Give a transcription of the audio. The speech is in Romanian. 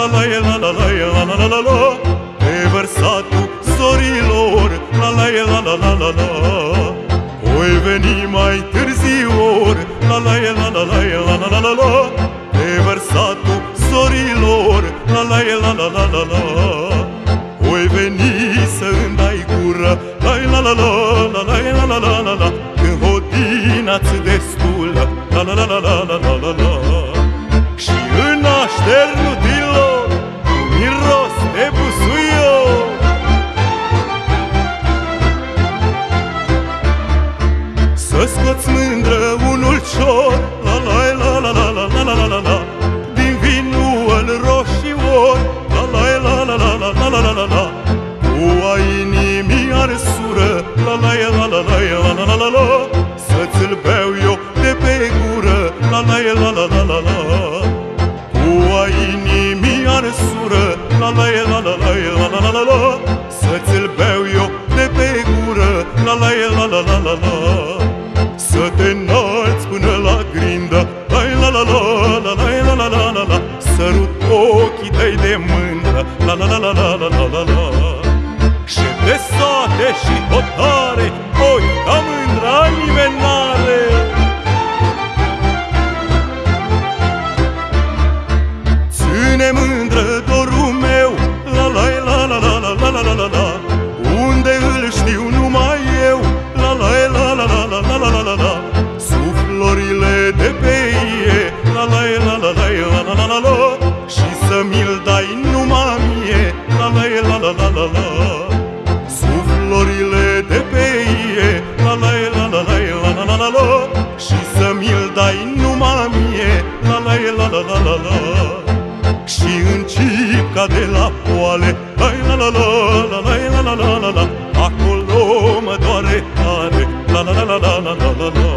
La la e la la la e la la la la la Pe versatul sorilor La la e la la la la la Voi veni mai târziu ori La la e la la la e la la la la la Pe versatul sorilor La la e la la la la la Voi veni să îmi dai gură La la la la la la la la la la la Să scoți mândră un ulcior La la la la la la la la la la la Din vinul roșior La la la la la la la la la la la Cu a inimii arsură La la la la la la la la la la Să-ți-l beau eu de pe gură La la la la la la la Cu a inimii arsură La la la la la la la La la la la la la la la la la la Sărut ochii tăi de mândră La la la la la la la la la Și de sate și hotare Oi, ca dai numai mie La la la la la la la și în cipca de la poale La la la la la la la la la la la Acolo mă doare tare La la la la la la la la la Să te înalți până la grindă La la la la la